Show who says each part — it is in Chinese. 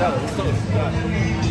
Speaker 1: 在我们对。